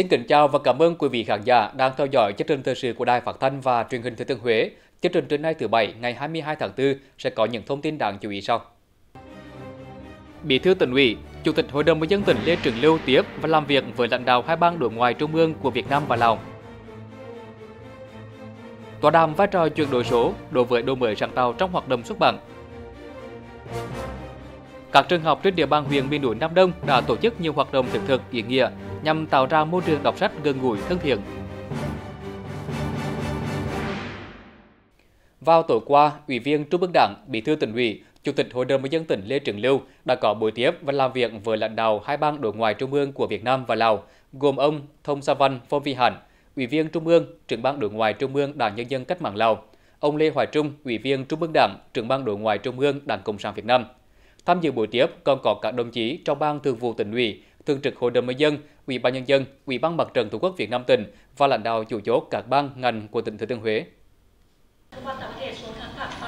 Xin kính chào và cảm ơn quý vị khán giả đang theo dõi chương trình thời sự của Đài Phát thanh và Truyền hình Thừa Thiên Huế. Chương trình trưa nay thứ bảy ngày 22 tháng 4 sẽ có những thông tin đáng chú ý sau. Bí thư tỉnh ủy, Chủ tịch Hội đồng nhân dân tỉnh Lê Trường Lưu tiếp và làm việc với lãnh đạo hai ban đối ngoại trung ương của Việt Nam và Lào. Tọa đàm vai trò chuyển đổi số đối với đổi mới sáng tạo trong hoạt động xuất bản. Các trường học trên địa bàn huyện miền núi Nam Đông đã tổ chức nhiều hoạt động thiết thực ý nghĩa nhằm tạo ra môi trường đọc sách gần gũi thân thiện. Vào tối qua, Ủy viên Trung ương Đảng, Bí thư tỉnh ủy, Chủ tịch Hội đồng nhân dân tỉnh Lê Trường Lưu đã có buổi tiếp và làm việc với lãnh đạo hai ban đối ngoại trung ương của Việt Nam và Lào, gồm ông Thông Sa Văn Phong Vi Hạnh, Ủy viên Trung ương, trưởng ban đối ngoại Trung ương Đảng Nhân dân Cách mạng Lào, ông Lê Hoài Trung, Ủy viên Trung ương Đảng, trưởng ban đối ngoại Trung ương Đảng Cộng sản Việt Nam. Tham dự buổi tiếp còn có các đồng chí trong ban thường vụ tỉnh ủy, thường trực Hội đồng nhân dân, Ủy ban nhân dân, Ủy ban Mặt trận Tổ quốc Việt Nam tỉnh và lãnh đạo chủ chốt các ban ngành của tỉnh Thừa Thiên Huế.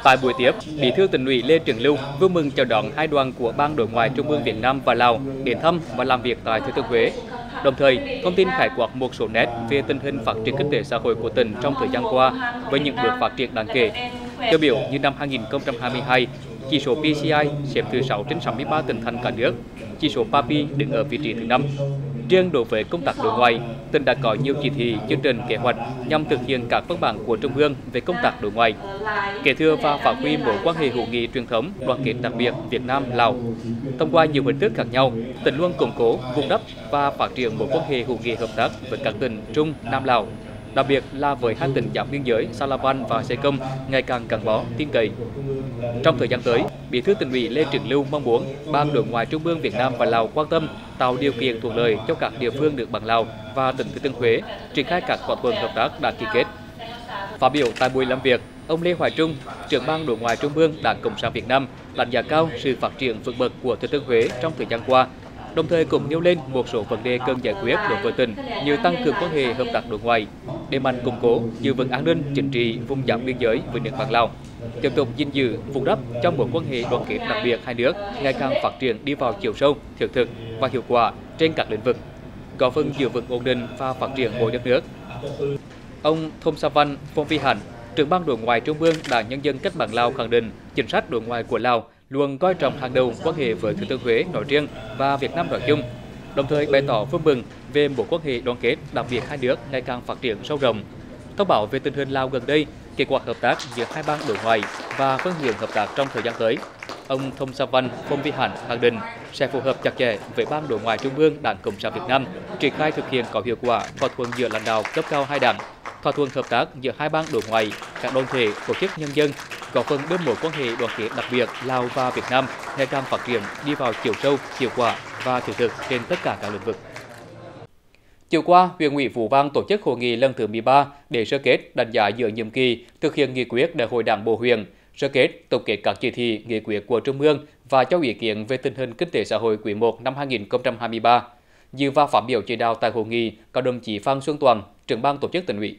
Tại buổi tiếp, Bí thư tỉnh ủy Lê Trường Lưu vui mừng chào đón hai đoàn của ban đối ngoại Trung ương Việt Nam và Lào đến thăm và làm việc tại Thừa Thiên Huế. Đồng thời, thông tin khái quát một số nét về tình hình phát triển kinh tế xã hội của tỉnh trong thời gian qua với những bước phát triển đáng kể. Tiêu biểu như năm 2022, chỉ số PCI xếp thứ 6 trên 63 tỉnh thành cả nước, chỉ số PAPI đứng ở vị trí thứ 5. Riêng đối với công tác đối ngoại, tỉnh đã có nhiều chỉ thị, chương trình, kế hoạch nhằm thực hiện các văn bản của Trung ương về công tác đối ngoại, kế thừa và phát huy mối quan hệ hữu nghị truyền thống, đoàn kết đặc biệt Việt Nam Lào. Thông qua nhiều hình thức khác nhau, tỉnh luôn củng cố, vun đắp và phát triển mối quan hệ hữu nghị hợp tác với các tỉnh Trung, Nam Lào đặc biệt là với hai tỉnh giáp biên giới Salavan và Sê Công ngày càng gắn bó tin cậy. Trong thời gian tới, Bí thư tỉnh ủy Lê Trường Lưu mong muốn ban đối ngoại trung ương Việt Nam và Lào quan tâm tạo điều kiện thuận lợi cho các địa phương được bằng Lào và tỉnh Thừa Thiên Huế triển khai các thỏa thuận hợp tác đã ký kết. Phát biểu tại buổi làm việc, ông Lê Hoài Trung, trưởng ban đối ngoại trung ương Đảng Cộng sản Việt Nam đánh giá cao sự phát triển vượt bậc của Thừa Thiên Huế trong thời gian qua đồng thời cũng nêu lên một số vấn đề cần giải quyết đối với tỉnh như tăng cường quan hệ hợp tác đối ngoại, đẩy mạnh củng cố giữ vững an ninh chính trị vùng giáp biên giới với nước bạn Lào, tiếp tục gìn giữ vun đắp cho mối quan hệ đoàn kết đặc biệt hai nước ngày càng phát triển đi vào chiều sâu, thiết thực và hiệu quả trên các lĩnh vực, góp phần giữ vững ổn định và phát triển mỗi đất nước. Ông Thom Sa Văn Phong Vi Hạnh, trưởng ban đối ngoại trung ương Đảng Nhân dân Cách mạng Lào khẳng định chính sách đối ngoại của Lào luôn coi trọng hàng đầu quan hệ với Thừa Thiên Huế nói riêng và Việt Nam nói chung, đồng thời bày tỏ vui mừng về mối quan hệ đoàn kết đặc biệt hai nước ngày càng phát triển sâu rộng. Thông báo về tình hình Lào gần đây, kết quả hợp tác giữa hai ban đối ngoại và phương hướng hợp tác trong thời gian tới. Ông Thông Sa Văn Phong Vi Hạnh khẳng định sẽ phù hợp chặt chẽ với ban đối ngoại trung ương Đảng Cộng sản Việt Nam triển khai thực hiện có hiệu quả thỏa thuận giữa lãnh đạo cấp cao hai đảng, thỏa thuận hợp tác giữa hai ban đối ngoại, các đoàn thể, tổ chức nhân dân góp phần đưa mối quan hệ đoàn kết đặc biệt Lào và Việt Nam ngày càng phát triển đi vào chiều sâu, hiệu quả và thiết thực trên tất cả các lĩnh vực. Chiều qua, huyện ủy Phú Vang tổ chức hội nghị lần thứ 13 để sơ kết đánh giá giữa nhiệm kỳ thực hiện nghị quyết đại hội đảng bộ huyện, sơ kết tổng kết các chỉ thị nghị quyết của Trung ương và cho ý kiến về tình hình kinh tế xã hội quý 1 năm 2023. Dự và phát biểu chỉ đạo tại hội nghị có đồng chí Phan Xuân Toàn, trưởng ban tổ chức tỉnh ủy.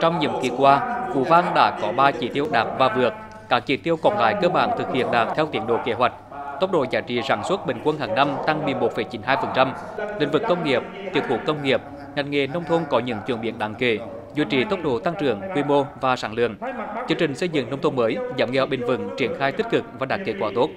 Trong nhiệm kỳ qua, Phú Vang đã có 3 chỉ tiêu đạt và vượt, các chỉ tiêu còn lại cơ bản thực hiện đạt theo tiến độ kế hoạch. Tốc độ giá trị sản xuất bình quân hàng năm tăng 11,92%. Lĩnh vực công nghiệp, tiểu thủ công nghiệp, ngành nghề nông thôn có những chuyển biến đáng kể, duy trì tốc độ tăng trưởng, quy mô và sản lượng. Chương trình xây dựng nông thôn mới, giảm nghèo bền vững triển khai tích cực và đạt kết quả tốt.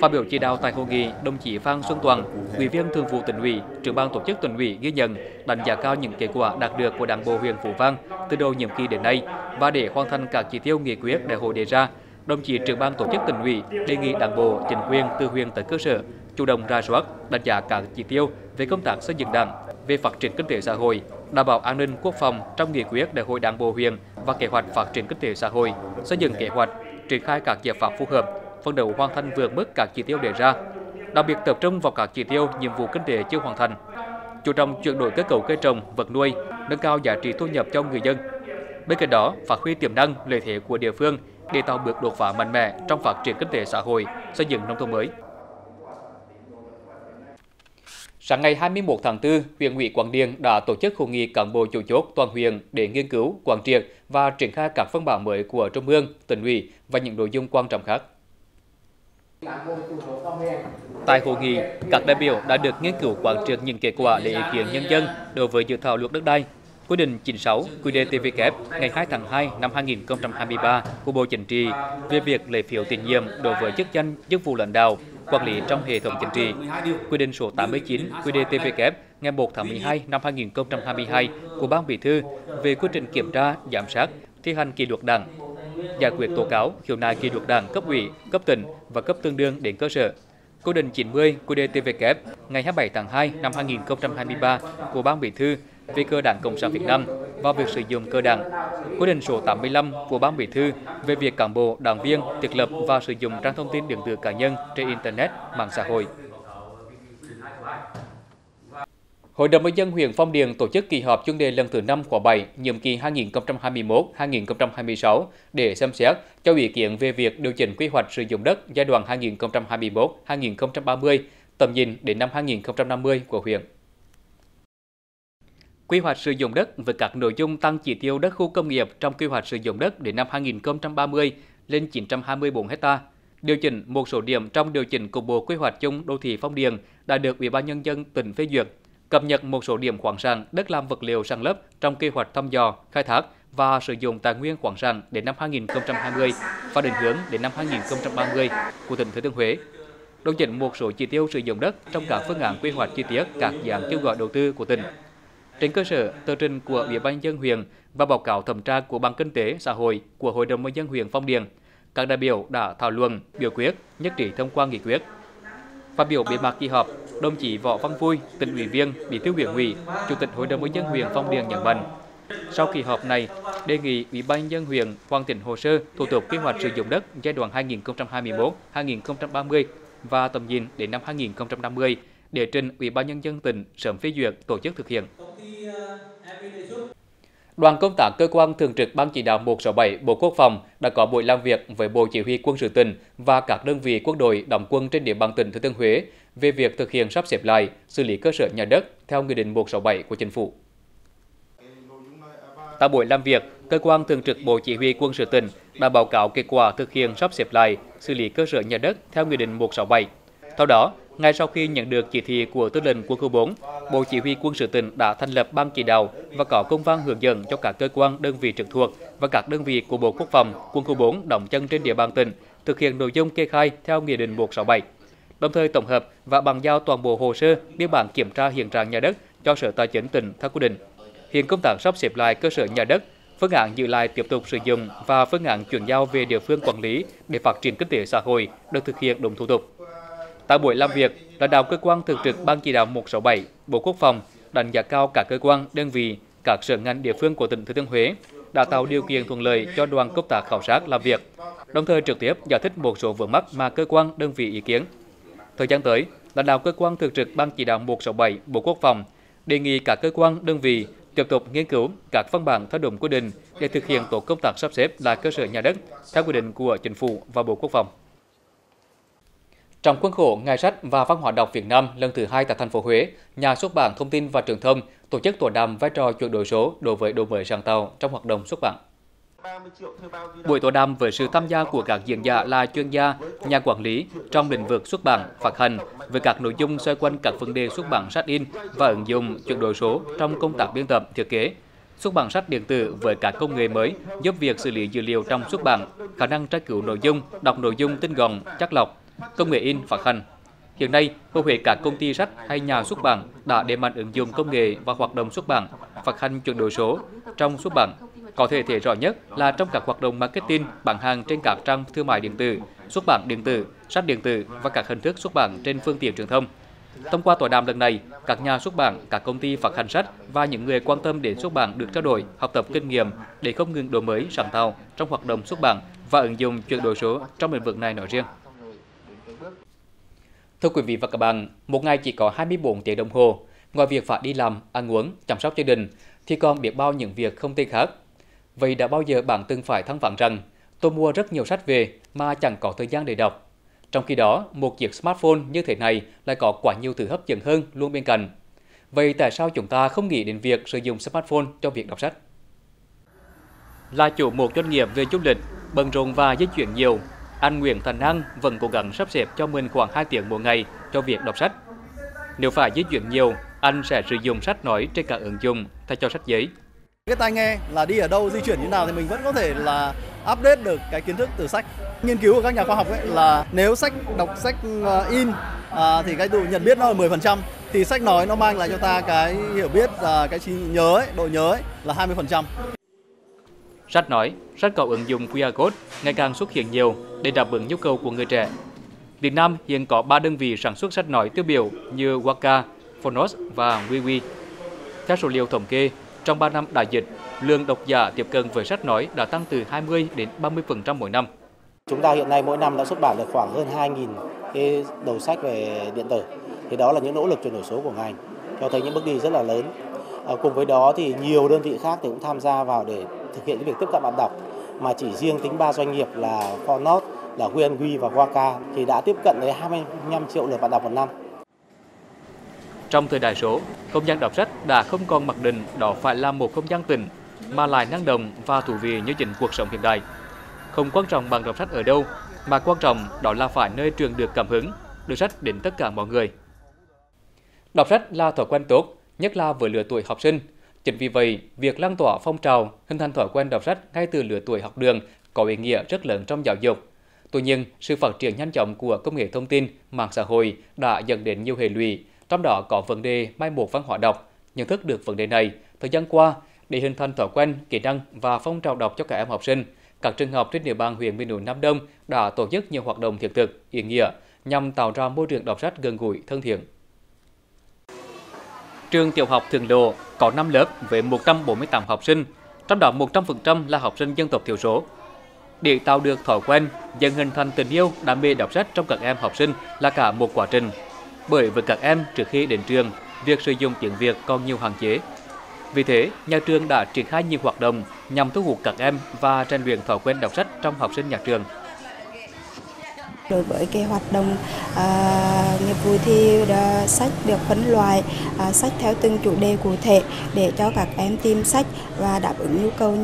Phát biểu chỉ đạo tại hội nghị, đồng chí Phan Xuân Toàn, Ủy viên Thường vụ tỉnh ủy, trưởng ban tổ chức tỉnh ủy ghi nhận, đánh giá cao những kết quả đạt được của Đảng bộ huyện Phú Vang từ đầu nhiệm kỳ đến nay và để hoàn thành các chỉ tiêu nghị quyết đại hội đề ra, đồng chí trưởng ban tổ chức tỉnh ủy đề nghị đảng bộ, chính quyền từ huyện tới cơ sở chủ động ra soát, đánh giá các chỉ tiêu về công tác xây dựng đảng, về phát triển kinh tế xã hội, đảm bảo an ninh quốc phòng trong nghị quyết đại hội đảng bộ huyện và kế hoạch phát triển kinh tế xã hội, xây dựng kế hoạch triển khai các giải pháp phù hợp phấn đấu hoàn thành vượt mức các chỉ tiêu đề ra, đặc biệt tập trung vào các chỉ tiêu nhiệm vụ kinh tế chưa hoàn thành, chú trọng chuyển đổi cơ cấu cây trồng, vật nuôi, nâng cao giá trị thu nhập cho người dân. Bên cạnh đó, phát huy tiềm năng, lợi thế của địa phương để tạo bước đột phá mạnh mẽ trong phát triển kinh tế xã hội, xây dựng nông thôn mới. Sáng ngày 21 tháng 4, huyện ủy Quảng Điền đã tổ chức hội nghị cán bộ chủ chốt toàn huyện để nghiên cứu, quán triệt và triển khai các văn bản mới của Trung ương, tỉnh ủy và những nội dung quan trọng khác. Tại hội nghị, các đại biểu đã được nghiên cứu quán triệt những kết quả lấy ý kiến nhân dân đối với dự thảo luật đất đai Quy định 96 QĐ-TVK ngày 2 tháng 2 năm 2023 của Bộ Chính trị về việc lấy phiếu tín nhiệm đối với chức danh chức vụ lãnh đạo quản lý trong hệ thống chính trị. Quy định số 89 QĐ-TVK ngày 1 tháng 12 năm 2022 của Ban Bí thư về quy trình kiểm tra, giám sát, thi hành kỷ luật đảng, giải quyết tố cáo, khiếu nại kỷ luật đảng cấp ủy, cấp tỉnh và cấp tương đương đến cơ sở. Quyết định 90 QĐ-TVK ngày 27 tháng 2 năm 2023 của Ban Bí thư về cơ đảng Cộng sản Việt Nam và việc sử dụng cơ đảng. Quyết định số 85 của Ban Bí thư về việc cán bộ, đảng viên thiết lập và sử dụng trang thông tin điện tử cá nhân trên internet, mạng xã hội. Hội đồng nhân dân huyện Phong Điền tổ chức kỳ họp chuyên đề lần thứ 5 khóa 7, nhiệm kỳ 2021-2026 để xem xét cho ý kiến về việc điều chỉnh quy hoạch sử dụng đất giai đoạn 2021-2030, tầm nhìn đến năm 2050 của huyện. Quy hoạch sử dụng đất với các nội dung tăng chỉ tiêu đất khu công nghiệp trong quy hoạch sử dụng đất đến năm 2030 lên 924 ha. Điều chỉnh một số điểm trong điều chỉnh cục bộ quy hoạch chung đô thị Phong Điền đã được Ủy ban nhân dân tỉnh phê duyệt. Cập nhật một số điểm khoáng sản, đất làm vật liệu san lấp trong kế hoạch thăm dò, khai thác và sử dụng tài nguyên khoáng sản đến năm 2020 và định hướng đến năm 2030 của tỉnh Thừa Thiên Huế. Điều chỉnh một số chỉ tiêu sử dụng đất trong các phương án quy hoạch chi tiết các dự án kêu gọi đầu tư của tỉnh trên cơ sở tờ trình của Ủy ban dân huyện và báo cáo thẩm tra của Ban Kinh tế Xã hội của Hội đồng nhân dân huyện Phong Điền, các đại biểu đã thảo luận, biểu quyết, nhất trí thông qua nghị quyết. Phát biểu bế mạc kỳ họp, đồng chí Võ Văn Vui, tỉnh ủy viên, bí thư huyện ủy, chủ tịch Hội đồng nhân dân huyện Phong Điền nhấn mạnh, sau kỳ họp này, đề nghị Ủy ban nhân dân huyện hoàn chỉnh hồ sơ thủ tục quy hoạch sử dụng đất giai đoạn 2021-2030 và tầm nhìn đến năm 2050 để trình Ủy ban nhân dân tỉnh sớm phê duyệt tổ chức thực hiện. Đoàn công tác cơ quan thường trực Ban chỉ đạo 167 Bộ Quốc phòng đã có buổi làm việc với Bộ Chỉ huy quân sự tỉnh và các đơn vị quân đội đóng quân trên địa bàn tỉnh Thừa Thiên Huế về việc thực hiện sắp xếp lại, xử lý cơ sở nhà đất theo Nghị định 167 của Chính phủ. Tại buổi làm việc, cơ quan thường trực Bộ Chỉ huy quân sự tỉnh đã báo cáo kết quả thực hiện sắp xếp lại, xử lý cơ sở nhà đất theo Nghị định 167. Theo đó, ngay sau khi nhận được chỉ thị của tư lệnh quân khu 4, Bộ Chỉ huy quân sự tỉnh đã thành lập ban chỉ đạo và có công văn hướng dẫn cho các cơ quan đơn vị trực thuộc và các đơn vị của Bộ Quốc phòng, quân khu 4 đóng chân trên địa bàn tỉnh thực hiện nội dung kê khai theo Nghị định 167. Đồng thời tổng hợp và bàn giao toàn bộ hồ sơ biên bản kiểm tra hiện trạng nhà đất cho Sở Tài chính tỉnh theo quy định. Hiện công tác sắp xếp lại cơ sở nhà đất, phương án giữ lại tiếp tục sử dụng và phương án chuyển giao về địa phương quản lý để phát triển kinh tế xã hội được thực hiện đúng thủ tục. Tại buổi làm việc, lãnh đạo cơ quan thường trực Ban chỉ đạo 167, Bộ Quốc phòng đánh giá cao các cơ quan, đơn vị, các sở ngành địa phương của tỉnh Thừa Thiên Huế đã tạo điều kiện thuận lợi cho đoàn công tác khảo sát làm việc, đồng thời trực tiếp giải thích một số vướng mắc mà cơ quan, đơn vị ý kiến. Thời gian tới, lãnh đạo cơ quan thường trực Ban chỉ đạo 167, Bộ Quốc phòng đề nghị các cơ quan, đơn vị tiếp tục nghiên cứu các văn bản theo đúng quy định để thực hiện tổ công tác sắp xếp lại cơ sở nhà đất theo quy định của Chính phủ và Bộ Quốc phòng. Trong khuôn khổ Ngày sách và Văn hóa đọc Việt Nam lần thứ hai tại thành phố Huế, Nhà xuất bản Thông tin và Truyền thông tổ chức tọa đàm vai trò chuyển đổi số đối với đổi mới sáng tạo trong hoạt động xuất bản. Buổi tọa đàm với sự tham gia của các diễn giả là chuyên gia, nhà quản lý trong lĩnh vực xuất bản, phát hành với các nội dung xoay quanh các vấn đề xuất bản sách in và ứng dụng chuyển đổi số trong công tác biên tập, thiết kế, xuất bản sách điện tử với các công nghệ mới giúp việc xử lý dữ liệu trong xuất bản, khả năng tra cứu nội dung, đọc nội dung tinh gọn, chắc lọc, công nghệ in phát hành. Hiện nay, hầu hết các công ty sách hay nhà xuất bản đã đẩy mạnh ứng dụng công nghệ và hoạt động xuất bản, phát hành chuyển đổi số trong xuất bản. Có thể thấy rõ nhất là trong các hoạt động marketing, bán hàng trên các trang thương mại điện tử, xuất bản điện tử, sách điện tử và các hình thức xuất bản trên phương tiện truyền thông. Thông qua tọa đàm lần này, các nhà xuất bản, các công ty phát hành sách và những người quan tâm đến xuất bản được trao đổi, học tập kinh nghiệm để không ngừng đổi mới, sáng tạo trong hoạt động xuất bản và ứng dụng chuyển đổi số trong lĩnh vực này nói riêng. Thưa quý vị và các bạn, một ngày chỉ có 24 tiếng đồng hồ, ngoài việc phải đi làm, ăn uống, chăm sóc gia đình, thì còn biết bao những việc không tên khác. Vậy đã bao giờ bạn từng phải thăng vãn rằng, tôi mua rất nhiều sách về mà chẳng có thời gian để đọc. Trong khi đó, một chiếc smartphone như thế này lại có quá nhiều thứ hấp dẫn hơn luôn bên cạnh. Vậy tại sao chúng ta không nghĩ đến việc sử dụng smartphone cho việc đọc sách? Là chủ một doanh nghiệp về du lịch, bận rộn và di chuyển nhiều, anh Nguyễn Thành An vẫn cố gắng sắp xếp cho mình khoảng 2 tiếng mỗi ngày cho việc đọc sách. Nếu phải di chuyển nhiều, anh sẽ sử dụng sách nói trên các ứng dụng thay cho sách giấy. Cái tai nghe là đi ở đâu, di chuyển như nào thì mình vẫn có thể là update được cái kiến thức từ sách. Nghiên cứu của các nhà khoa học ấy là nếu sách đọc sách ờ, in à, thì cái độ nhận biết nó là 10%, thì sách nói nó mang lại cho ta cái hiểu biết à, cái trí nhớ ấy, độ nhớ ấy là 20%. Sách nói, sách có ứng dụng QR code ngày càng xuất hiện nhiều để đáp ứng nhu cầu của người trẻ. Việt Nam hiện có 3 đơn vị sản xuất sách nói tiêu biểu như Waka, Phonos và WeWe. Theo số liệu thống kê, trong 3 năm đại dịch, lượng độc giả tiếp cận với sách nói đã tăng từ 20 đến 30% mỗi năm. Chúng ta hiện nay mỗi năm đã xuất bản được khoảng hơn 2.000 cái đầu sách về điện tử. Thì đó là những nỗ lực chuyển đổi số của ngành, cho thấy những bước đi rất là lớn. À, cùng với đó thì nhiều đơn vị khác thì cũng tham gia vào để thực hiện cái việc tiếp cận bạn đọc. Mà chỉ riêng tính ba doanh nghiệp là Fornot, là WNG và Waka thì đã tiếp cận đến 25 triệu lượt bạn đọc một năm. Trong thời đại số, không gian đọc sách đã không còn mặc định đó phải là một không gian tĩnh mà lại năng động và thú vị như chính cuộc sống hiện đại. Không quan trọng bằng đọc sách ở đâu, mà quan trọng đó là phải nơi truyền được cảm hứng, đưa sách đến tất cả mọi người. Đọc sách là thói quen tốt, nhất là với lứa tuổi học sinh. Chính vì vậy, việc lan tỏa phong trào hình thành thói quen đọc sách ngay từ lứa tuổi học đường có ý nghĩa rất lớn trong giáo dục. Tuy nhiên, sự phát triển nhanh chóng của công nghệ thông tin, mạng xã hội đã dẫn đến nhiều hệ lụy, trong đó có vấn đề mai một văn hóa đọc. Nhận thức được vấn đề này, thời gian qua, để hình thành thói quen, kỹ năng và phong trào đọc cho các em học sinh, các trường học trên địa bàn huyện miền núi Nam Đông đã tổ chức nhiều hoạt động thiết thực, ý nghĩa nhằm tạo ra môi trường đọc sách gần gũi, thân thiện. Trường tiểu học thường Lộ có 5 lớp với 148 học sinh, trong đó 100% là học sinh dân tộc thiểu số. Để tạo được thói quen, dần hình thành tình yêu, đam mê đọc sách trong các em học sinh là cả một quá trình. Bởi với các em trước khi đến trường, việc sử dụng tiếng Việt còn nhiều hạn chế. Vì thế, nhà trường đã triển khai nhiều hoạt động nhằm thu hút các em và rèn luyện thói quen đọc sách trong học sinh nhà trường. Đối với cái hoạt động à, nghiệp vụ thì đã, sách được phân loại à, sách theo từng chủ đề cụ thể để cho các em tìm sách và đáp ứng nhu cầu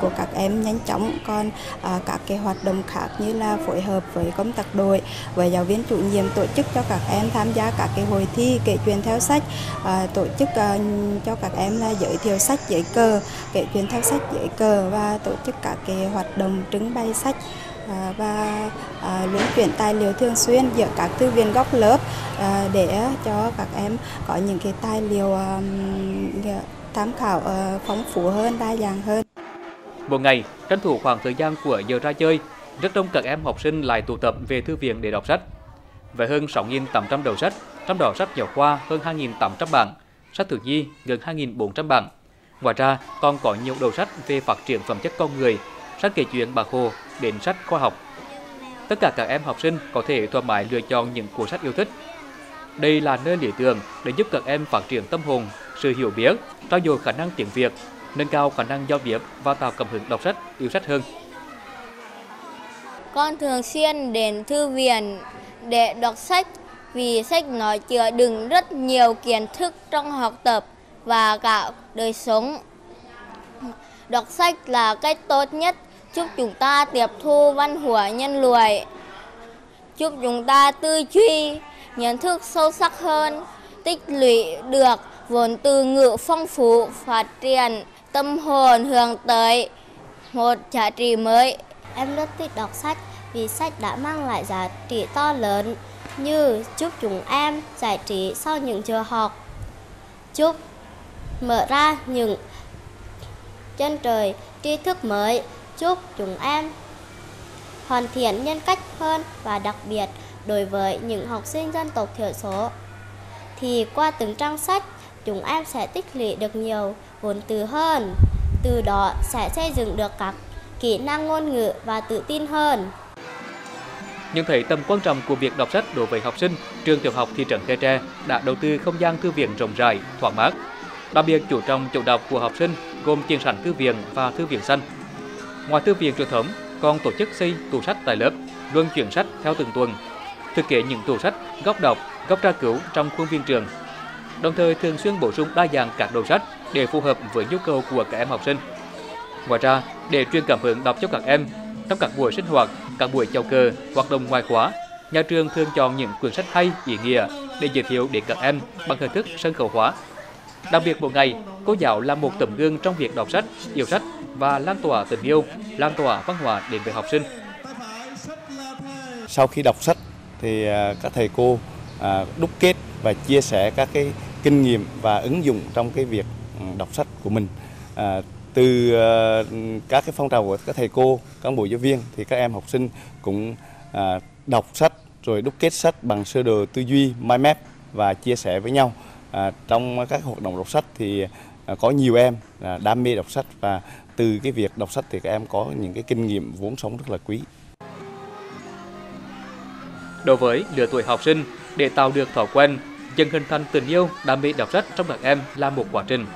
của các em nhanh chóng. Còn à, các cái hoạt động khác như là phối hợp với công tác đội, với giáo viên chủ nhiệm tổ chức cho các em tham gia các cái hội thi kể chuyện theo sách, à, tổ chức à, cho các em là giới thiệu sách giấy cờ, kể chuyện theo sách giấy cờ và tổ chức các cái hoạt động trưng bày sách À, và à, luân chuyển tài liệu thường xuyên giữa các thư viện góc lớp à, để cho các em có những cái tài liệu dạ, tham khảo phong phú hơn, đa dạng hơn. Một ngày, tranh thủ khoảng thời gian của giờ ra chơi, rất đông các em học sinh lại tụ tập về thư viện để đọc sách. Với hơn 6.800 đầu sách, trong đó sách giáo khoa hơn 2.800 bản, sách thiếu nhi gần 2.400 bản. Ngoài ra, còn có nhiều đầu sách về phát triển phẩm chất con người, sách kể chuyện Bác Hồ đến sách khoa học. Tất cả các em học sinh có thể thoải mái lựa chọn những cuốn sách yêu thích. Đây là nơi lý tưởng để giúp các em phát triển tâm hồn, sự hiểu biết, trau dồi khả năng tiếng Việt, nâng cao khả năng giao tiếp và tạo cảm hứng đọc sách, yêu sách hơn. Con thường xuyên đến thư viện để đọc sách vì sách nói chứa đựng rất nhiều kiến thức trong học tập và cả đời sống. Đọc sách là cách tốt nhất chúc chúng ta tiếp thu văn hóa nhân loại, chúc chúng ta tư duy, nhận thức sâu sắc hơn, tích lũy được vốn từ ngữ phong phú, phát triển tâm hồn hướng tới một giá trị mới. Em rất thích đọc sách vì sách đã mang lại giá trị to lớn như giúp chúng em giải trí sau những giờ học, giúp mở ra những chân trời tri thức mới chúc chúng em hoàn thiện nhân cách hơn và đặc biệt đối với những học sinh dân tộc thiểu số thì qua từng trang sách chúng em sẽ tích lũy được nhiều vốn từ hơn từ đó sẽ xây dựng được các kỹ năng ngôn ngữ và tự tin hơn nhận thấy tầm quan trọng của việc đọc sách đối với học sinh, trường tiểu học thị trấn Khe Tre đã đầu tư không gian thư viện rộng rãi, thoáng mát. Đặc biệt chú trọng chỗ đọc của học sinh gồm tiền sản thư viện và thư viện xanh. Ngoài thư viện truyền thống, còn tổ chức xây tủ sách tại lớp, luân chuyển sách theo từng tuần, thực hiện những tủ sách, góc đọc, góc tra cứu trong khuôn viên trường. Đồng thời thường xuyên bổ sung đa dạng các đầu sách để phù hợp với nhu cầu của các em học sinh. Ngoài ra, để truyền cảm hứng đọc cho các em, Trong các buổi sinh hoạt, các buổi chào cờ, hoạt động ngoài khóa, nhà trường thường chọn những quyển sách hay, ý nghĩa để giới thiệu đến các em bằng hình thức sân khấu hóa. Đặc biệt mỗi ngày, cô giáo là một tấm gương trong việc đọc sách, yêu sách và lan tỏa tình yêu, lan tỏa văn hóa đến với học sinh. Sau khi đọc sách thì à, các thầy cô à, đúc kết và chia sẻ các cái kinh nghiệm và ứng dụng trong cái việc ừ, đọc sách của mình. À, từ à, các cái phong trào của các thầy cô, cán bộ giáo viên thì các em học sinh cũng đọc sách rồi đúc kết sách bằng sơ đồ tư duy, mind map và chia sẻ với nhau. À, trong các hoạt động đọc sách thì à, có nhiều em à, đam mê đọc sách và từ cái việc đọc sách thì các em có những cái kinh nghiệm vốn sống rất là quý. Đối với lứa tuổi học sinh, để tạo được thói quen, dần hình thành tình yêu, đam mê đọc sách trong các em là một quá trình.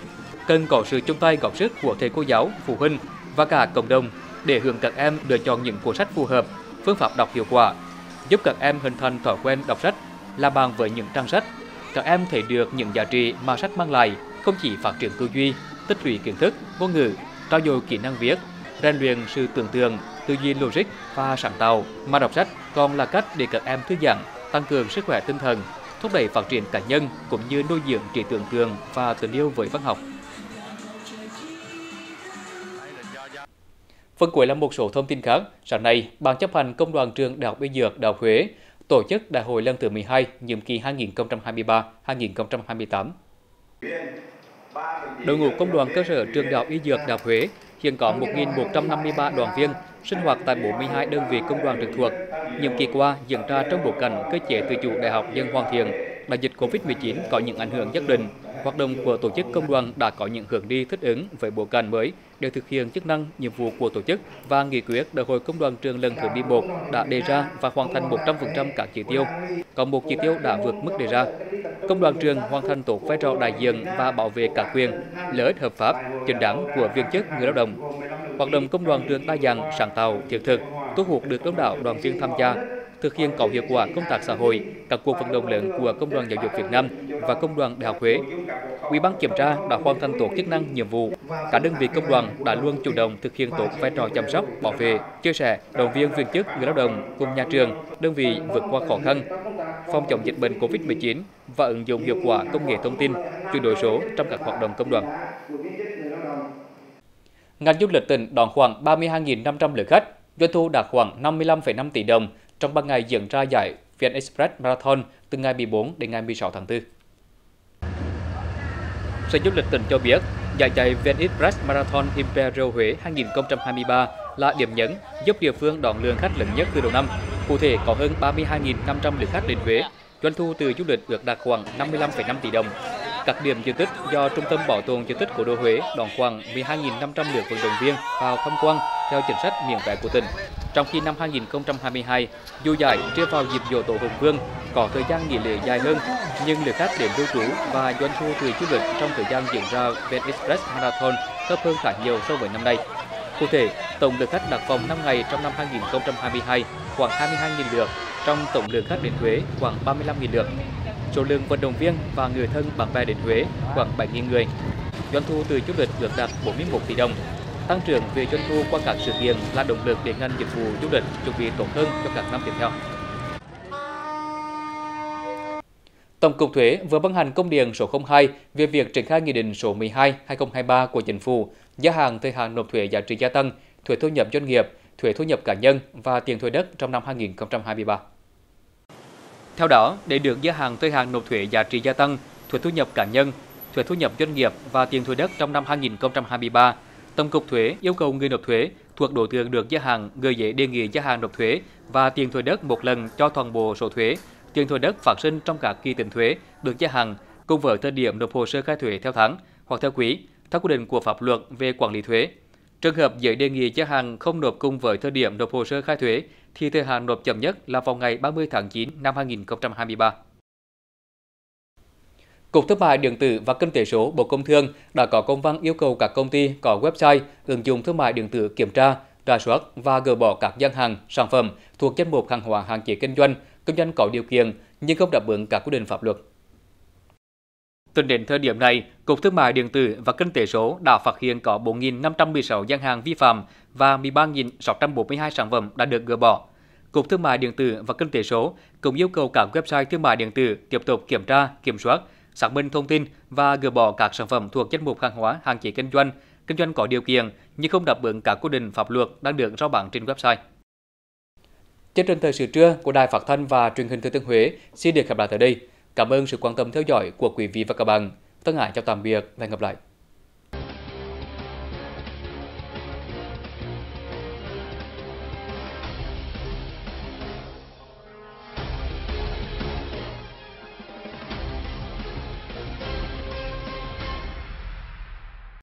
Cần có sự chung tay góp sức của thầy cô giáo, phụ huynh và cả cộng đồng để hướng các em lựa chọn những cuốn sách phù hợp, phương pháp đọc hiệu quả, giúp các em hình thành thói quen đọc sách, là bằng với những trang sách. Các em thấy được những giá trị mà sách mang lại, không chỉ phát triển tư duy, tích lũy kiến thức, ngôn ngữ, trau dồi kỹ năng viết, rèn luyện sự tưởng tượng, tư duy logic và sáng tạo, mà đọc sách còn là cách để các em thư giãn, tăng cường sức khỏe tinh thần, thúc đẩy phát triển cá nhân cũng như nuôi dưỡng trí tưởng tượng và tình yêu với văn học. Phần cuối là một số thông tin khác. Sáng nay, Ban chấp hành Công đoàn trường Đại học Y Dược Đại học Huế tổ chức đại hội lần thứ 12, nhiệm kỳ 2023-2028. Đội ngũ công đoàn cơ sở trường Đại học Y Dược Đại học Huế hiện có 1.153 đoàn viên sinh hoạt tại 42 đơn vị công đoàn trực thuộc. Nhiệm kỳ qua diễn ra trong bối cảnh cơ chế tự chủ đại học dân hoàn thiện, đại dịch Covid-19 có những ảnh hưởng nhất định. Hoạt động của tổ chức công đoàn đã có những hướng đi thích ứng với bối cảnh mới để thực hiện chức năng, nhiệm vụ của tổ chức và nghị quyết đại hội công đoàn trường lần thứ 11 đã đề ra và hoàn thành 100% các chỉ tiêu. Còn một chỉ tiêu đã vượt mức đề ra. Công đoàn trường hoàn thành tốt vai trò đại diện và bảo vệ các quyền, lợi ích hợp pháp, chính đáng của viên chức người lao động. Hoạt động công đoàn trường đa dạng, sáng tạo, thiết thực, thu hút được đông đảo đoàn viên tham gia, thực hiện có hiệu quả công tác xã hội, các cuộc vận động lớn của Công đoàn Giáo dục Việt Nam và Công đoàn Đại học Huế. Ủy ban kiểm tra đã hoàn thành tốt chức năng nhiệm vụ. Các đơn vị công đoàn đã luôn chủ động thực hiện tốt vai trò chăm sóc, bảo vệ, chia sẻ, động viên viên chức, người lao động cùng nhà trường, đơn vị vượt qua khó khăn, phòng chống dịch bệnh COVID-19 và ứng dụng hiệu quả công nghệ thông tin, chuyển đổi số trong các hoạt động công đoàn. Ngành du lịch tỉnh đón khoảng 32.500 lượt khách, doanh thu đạt khoảng 55,5 tỷ đồng trong 3 ngày diễn ra giải Vn Express Marathon từ ngày 14 đến ngày 16 tháng 4. Sở Du lịch tỉnh cho biết, giải chạy Vn Express Marathon Imperial Huế 2023 là điểm nhấn giúp địa phương đón lượng khách lớn nhất từ đầu năm. Cụ thể có hơn 32.500 lượt khách đến Huế, doanh thu từ du lịch ước đạt khoảng 55,5 tỷ đồng. Các điểm di tích do Trung tâm Bảo tồn di tích Cố đô Huế đón khoảng 12.500 lượt vận động viên vào tham quan theo chính sách miễn vé của tỉnh. Trong khi năm 2022, dù giải chưa vào dịp dỗ tổ Hùng Vương có thời gian nghỉ lễ dài hơn, nhưng lượt khách đến lưu trú và doanh thu từ du lịch trong thời gian diễn ra Vet Express Marathon thấp hơn khá nhiều so với năm nay. Cụ thể, tổng lượt khách đặt phòng 5 ngày trong năm 2022 khoảng 22.000 lượt, trong tổng lượng khách đến Huế khoảng 35.000 lượt. Số lượng vận động viên và người thân bạn bè đến Huế khoảng 7.000 người. Doanh thu từ du lịch ước đạt 41 tỷ đồng, Tăng trưởng về doanh thu qua các sự kiện là động lực để ngành dịch vụ du lịch chuẩn bị tốt hơn cho các năm tiếp theo. Tổng cục Thuế vừa ban hành công điện số 02 về việc triển khai nghị định số 12/2023 của Chính phủ gia hạn thời hạn nộp thuế giá trị gia tăng, thuế thu nhập doanh nghiệp, thuế thu nhập cá nhân và tiền thuê đất trong năm 2023. Theo đó, để được gia hạn thời hạn nộp thuế giá trị gia tăng, thuế thu nhập cá nhân, thuế thu nhập doanh nghiệp và tiền thuê đất trong năm 2023, Tổng cục thuế yêu cầu người nộp thuế thuộc đối tượng được gia hạn gửi giấy đề nghị gia hạn nộp thuế và tiền thuê đất một lần cho toàn bộ số thuế, tiền thuê đất phát sinh trong các kỳ tính thuế được gia hạn cùng với thời điểm nộp hồ sơ khai thuế theo tháng hoặc theo quý theo quy định của pháp luật về quản lý thuế. Trường hợp giấy đề nghị gia hạn không nộp cùng với thời điểm nộp hồ sơ khai thuế thì thời hạn nộp chậm nhất là vào ngày 30 tháng 9 năm 2023. Cục Thương mại điện tử và Kinh tế số Bộ Công Thương đã có công văn yêu cầu các công ty có website, ứng dụng thương mại điện tử kiểm tra, rà soát và gỡ bỏ các gian hàng, sản phẩm thuộc danh mục hàng hóa hạn chế kinh doanh, kinh doanh có điều kiện nhưng không đáp ứng các quy định pháp luật. Tính đến thời điểm này, Cục Thương mại điện tử và Kinh tế số đã phát hiện có 4.516 gian hàng vi phạm và 13.642 sản phẩm đã được gỡ bỏ. Cục Thương mại điện tử và Kinh tế số cũng yêu cầu các website thương mại điện tử tiếp tục kiểm tra, kiểm soát, xác minh thông tin và gỡ bỏ các sản phẩm thuộc danh mục hàng hóa hạn chế kinh doanh, kinh doanh có điều kiện nhưng không đáp ứng các quy định pháp luật đang được rao bán trên website. Chương trình thời sự trưa của Đài Phát thanh và Truyền hình Thừa Thiên Huế xin được khép lại tại đây. Cảm ơn sự quan tâm theo dõi của quý vị và các bạn. Tân Hải chào tạm biệt và hẹn gặp lại.